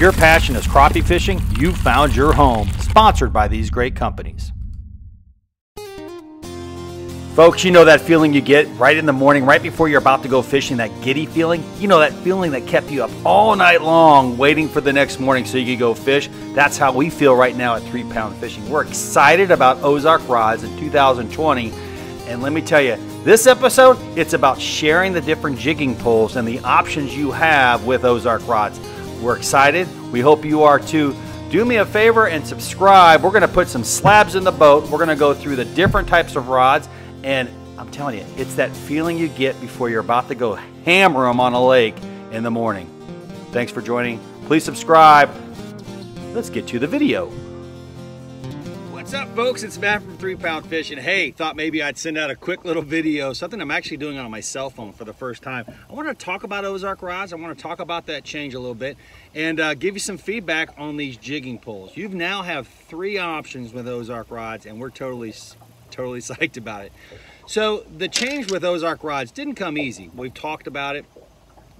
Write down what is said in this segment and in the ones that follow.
Your passion is crappie fishing, you've found your home. Sponsored by these great companies. Folks, you know that feeling you get right in the morning, right before you're about to go fishing, that giddy feeling? You know that feeling that kept you up all night long waiting for the next morning so you could go fish? That's how we feel right now at 3 Pound Fishing. We're excited about Ozark Rods in 2020. And let me tell you, this episode, it's about sharing the different jigging poles and the options you have with Ozark Rods. We're excited. We hope you are too. Do me a favor and subscribe. We're going to put some slabs in the boat. We're going to go through the different types of rods and I'm telling you, it's that feeling you get before you're about to go hammer them on a lake in the morning. Thanks for joining. Please subscribe. Let's get to the video. What's up, folks? It's Matt from 3 Pound Fishing Hey, thought maybe I'd send out a quick little video, something I'm actually doing on my cell phone for the first time. I want to talk about Ozark rods. I want to talk about that change a little bit and uh, give you some feedback on these jigging poles. You now have three options with Ozark rods, and we're totally totally psyched about it. So the change with Ozark rods didn't come easy. We've talked about it,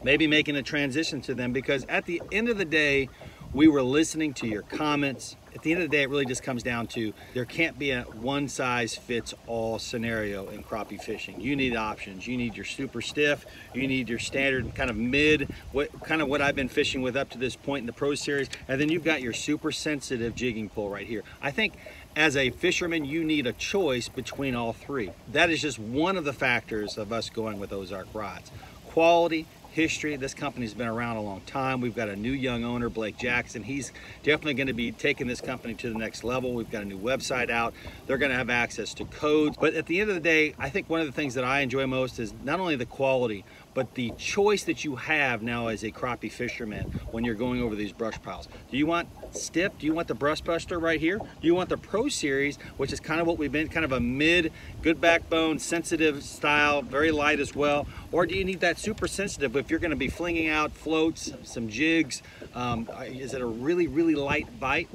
maybe making a transition to them because at the end of the day, we were listening to your comments. At the end of the day, it really just comes down to there can't be a one size fits all scenario in crappie fishing. You need options. You need your super stiff. You need your standard kind of mid, what kind of what I've been fishing with up to this point in the Pro Series. And then you've got your super sensitive jigging pole right here. I think as a fisherman, you need a choice between all three. That is just one of the factors of us going with Ozark rods. Quality, history. This company's been around a long time. We've got a new young owner, Blake Jackson. He's definitely going to be taking this company to the next level. We've got a new website out. They're going to have access to codes. But at the end of the day, I think one of the things that I enjoy most is not only the quality, but the choice that you have now as a crappie fisherman when you're going over these brush piles. Do you want stiff? Do you want the brush buster right here? Do you want the Pro Series, which is kind of what we've been, kind of a mid, good backbone, sensitive style, very light as well? Or do you need that super sensitive if you're gonna be flinging out floats, some jigs? Um, is it a really, really light bite?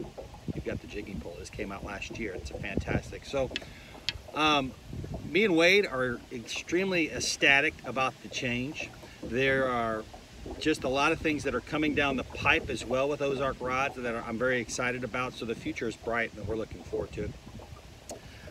You've got the jigging pole. This came out last year. It's a fantastic. So um, me and Wade are extremely ecstatic about the change. There are just a lot of things that are coming down the pipe as well with Ozark rods that I'm very excited about. So the future is bright and we're looking forward to it.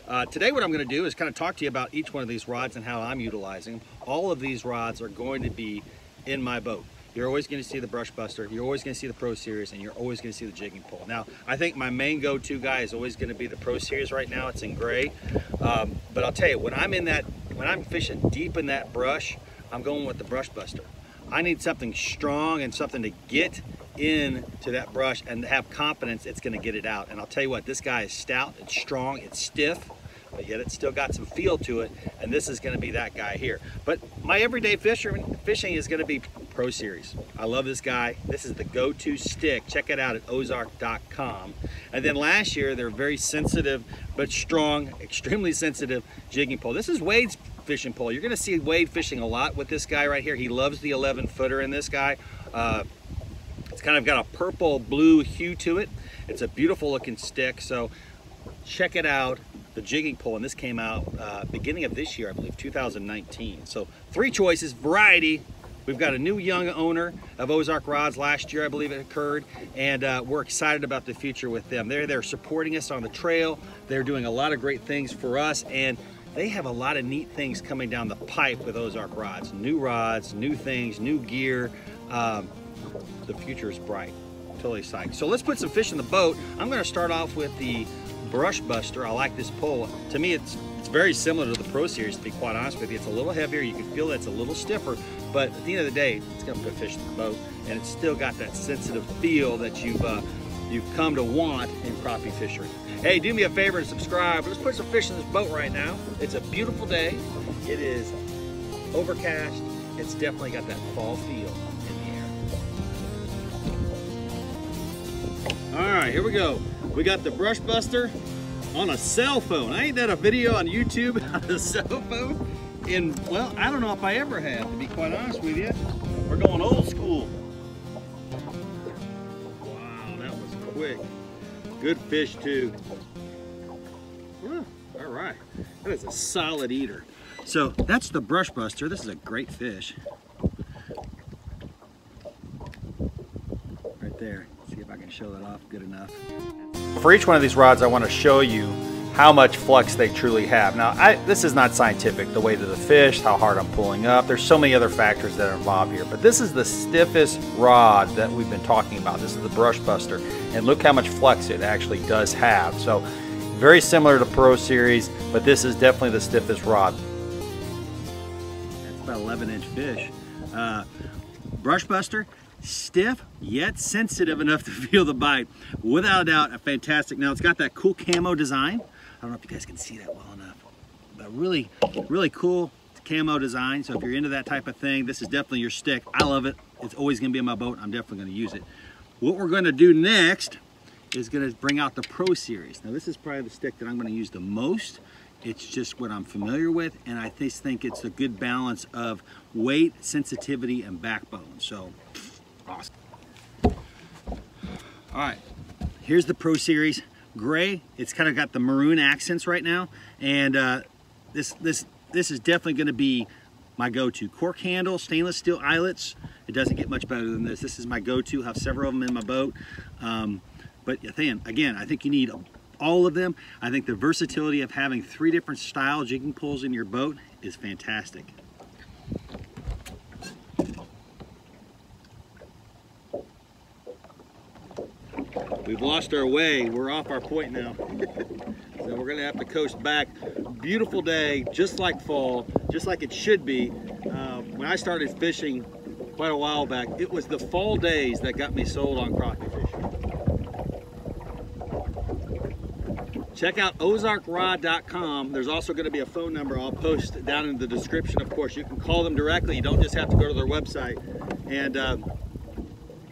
Uh, today what I'm going to do is kind of talk to you about each one of these rods and how I'm utilizing them. All of these rods are going to be in my boat. You're always going to see the brush buster, you're always going to see the Pro Series, and you're always going to see the jigging pole. Now, I think my main go-to guy is always going to be the Pro Series right now. It's in gray. Um, but I'll tell you, when I'm in that, when I'm fishing deep in that brush, I'm going with the brush buster. I need something strong and something to get in to that brush and have confidence it's going to get it out. And I'll tell you what, this guy is stout, it's strong, it's stiff but yet it's still got some feel to it, and this is gonna be that guy here. But my everyday fisherman, fishing is gonna be Pro Series. I love this guy. This is the go-to stick. Check it out at ozark.com. And then last year, they're very sensitive, but strong, extremely sensitive jigging pole. This is Wade's fishing pole. You're gonna see Wade fishing a lot with this guy right here. He loves the 11 footer in this guy. Uh, it's kind of got a purple blue hue to it. It's a beautiful looking stick. So check it out the jigging pole, and this came out uh, beginning of this year, I believe, 2019. So three choices, variety. We've got a new young owner of Ozark Rods last year, I believe it occurred, and uh, we're excited about the future with them. They're there supporting us on the trail. They're doing a lot of great things for us, and they have a lot of neat things coming down the pipe with Ozark Rods. New rods, new things, new gear. Um, the future is bright. Totally psyched. So let's put some fish in the boat. I'm going to start off with the brush buster. I like this pole. To me, it's it's very similar to the Pro Series, to be quite honest with you. It's a little heavier. You can feel that it's a little stiffer, but at the end of the day, it's going to put fish in the boat, and it's still got that sensitive feel that you've uh, you've come to want in crappie fishery. Hey, do me a favor and subscribe. Let's put some fish in this boat right now. It's a beautiful day. It is overcast. It's definitely got that fall feel right, here we go. We got the brush buster on a cell phone. I ain't done a video on YouTube on a cell phone in, well, I don't know if I ever have, to be quite honest with you. We're going old school. Wow, that was quick. Good fish too. all right, that is a solid eater. So that's the brush buster. This is a great fish. Right there. Can show that off good enough. For each one of these rods, I want to show you how much flex they truly have. Now, I, this is not scientific, the weight of the fish, how hard I'm pulling up. There's so many other factors that are involved here, but this is the stiffest rod that we've been talking about. This is the Brush Buster, and look how much flex it actually does have. So, very similar to Pro Series, but this is definitely the stiffest rod. That's about 11 inch fish. Uh, Brush Buster, stiff yet sensitive enough to feel the bite. Without a doubt, a fantastic. Now it's got that cool camo design. I don't know if you guys can see that well enough, but really, really cool camo design. So if you're into that type of thing, this is definitely your stick. I love it. It's always gonna be in my boat. I'm definitely gonna use it. What we're gonna do next is gonna bring out the Pro Series. Now this is probably the stick that I'm gonna use the most. It's just what I'm familiar with, and I just think it's a good balance of weight, sensitivity, and backbone. So, awesome. All right, here's the Pro Series. Gray, it's kind of got the maroon accents right now, and uh, this, this, this is definitely gonna be my go-to. Cork handle, stainless steel eyelets. It doesn't get much better than this. This is my go-to, have several of them in my boat. Um, but again, I think you need all of them. I think the versatility of having three different style jigging poles in your boat is fantastic. We've lost our way. We're off our point now. so we're gonna have to coast back. Beautiful day, just like fall, just like it should be. Uh, when I started fishing quite a while back, it was the fall days that got me sold on crappie fishing. Check out ozarkrod.com. There's also going to be a phone number I'll post down in the description. Of course, you can call them directly. You don't just have to go to their website. And uh,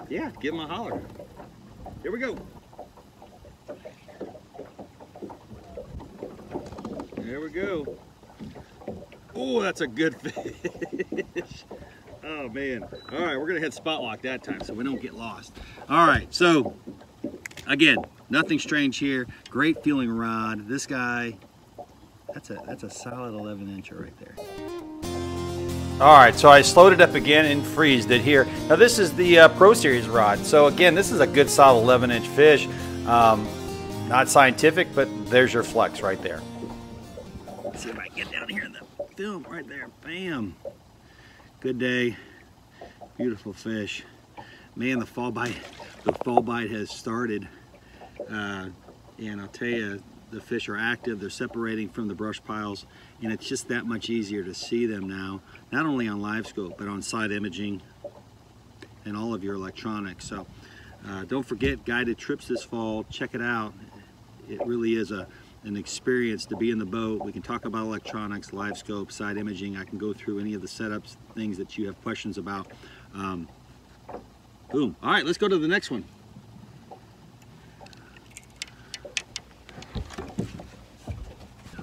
yeah, give them a holler. Here we go. There we go. Oh, that's a good fish. oh man. All right, we're gonna head spot lock that time so we don't get lost. All right, so again, Nothing strange here. Great feeling rod. This guy, that's a that's a solid 11 incher right there. All right, so I slowed it up again and freezed it here. Now this is the uh, Pro Series rod. So again, this is a good solid 11 inch fish. Um, not scientific, but there's your flex right there. See if I can get down here in the film right there. Bam. Good day. Beautiful fish. Man, the fall bite, the fall bite has started. Uh, and I'll tell you, the fish are active, they're separating from the brush piles, and it's just that much easier to see them now, not only on live scope, but on side imaging and all of your electronics. So uh, don't forget guided trips this fall, check it out. It really is a, an experience to be in the boat. We can talk about electronics, live scope, side imaging. I can go through any of the setups, things that you have questions about. Um, boom. All right, let's go to the next one.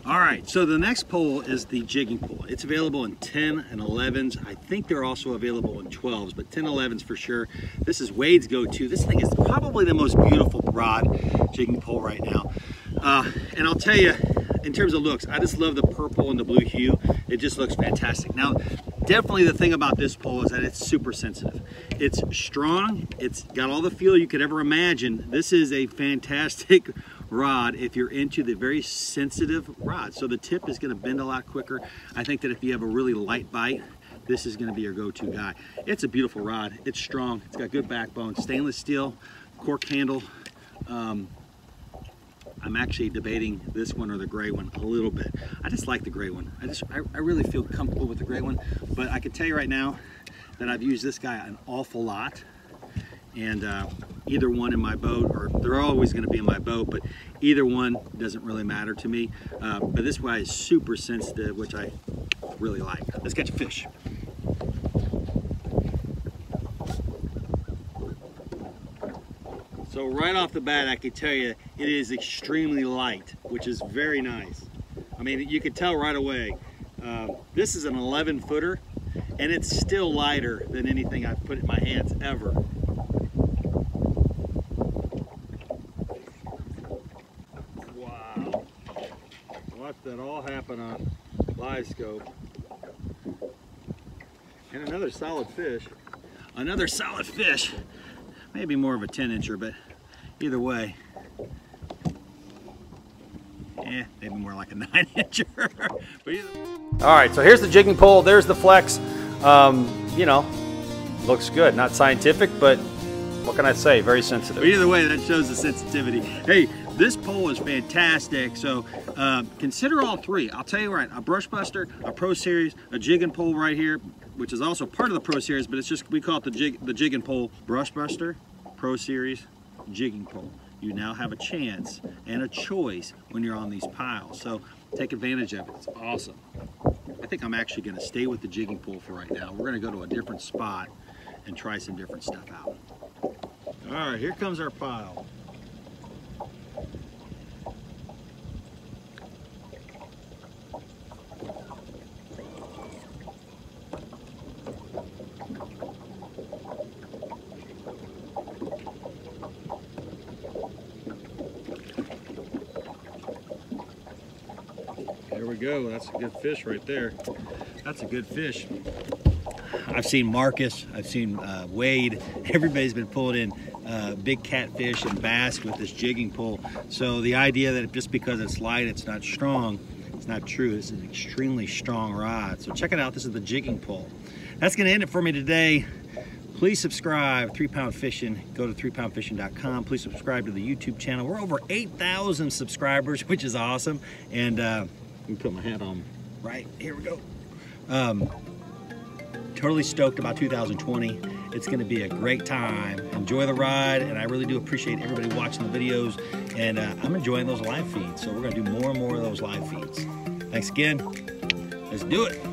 All right, so the next pole is the jigging pole. It's available in 10 and 11s. I think they're also available in 12s, but 10 11s for sure. This is Wade's go-to. This thing is probably the most beautiful rod jigging pole right now. Uh, and I'll tell you, in terms of looks, I just love the purple and the blue hue. It just looks fantastic. Now, definitely the thing about this pole is that it's super sensitive. It's strong, it's got all the feel you could ever imagine. This is a fantastic rod if you're into the very sensitive rod. So the tip is gonna bend a lot quicker. I think that if you have a really light bite, this is gonna be your go-to guy. It's a beautiful rod. It's strong, it's got good backbone, stainless steel, cork handle. Um, I'm actually debating this one or the gray one a little bit. I just like the gray one. I just, I, I really feel comfortable with the gray one, but I can tell you right now that I've used this guy an awful lot and uh, either one in my boat or they're always going to be in my boat but either one doesn't really matter to me uh, but this guy is super sensitive which I really like let's catch a fish so right off the bat I can tell you it is extremely light which is very nice I mean you could tell right away uh, this is an 11 footer and it's still lighter than anything I've put in my hands ever Wow. What that all happen on live scope. And another solid fish. Another solid fish. Maybe more of a 10 incher, but either way, like a nine incher. All right, so here's the jigging pole. There's the flex. Um, you know, looks good. Not scientific, but what can I say? Very sensitive. but either way, that shows the sensitivity. Hey, this pole is fantastic. So uh, consider all three. I'll tell you right, a brush buster, a pro series, a jigging pole right here, which is also part of the pro series, but it's just we call it the jig the jigging pole. Brush buster, pro series, jigging pole. You now have a chance and a choice when you're on these piles. So take advantage of it. It's awesome. I think I'm actually going to stay with the jigging pool for right now. We're going to go to a different spot and try some different stuff out. All right, here comes our pile. Go. That's a good fish right there. That's a good fish. I've seen Marcus, I've seen uh, Wade. Everybody's been pulling in uh, big catfish and bass with this jigging pole. So the idea that just because it's light, it's not strong, it's not true. This is an extremely strong rod. So check it out. This is the jigging pole. That's going to end it for me today. Please subscribe, Three Pound Fishing. Go to threepoundfishing.com. Please subscribe to the YouTube channel. We're over 8,000 subscribers, which is awesome. And uh, put my hat on. Right, here we go. Um, totally stoked about 2020. It's going to be a great time. Enjoy the ride, and I really do appreciate everybody watching the videos. And uh, I'm enjoying those live feeds, so we're to do more and more of those live feeds. Thanks again. Let's do it.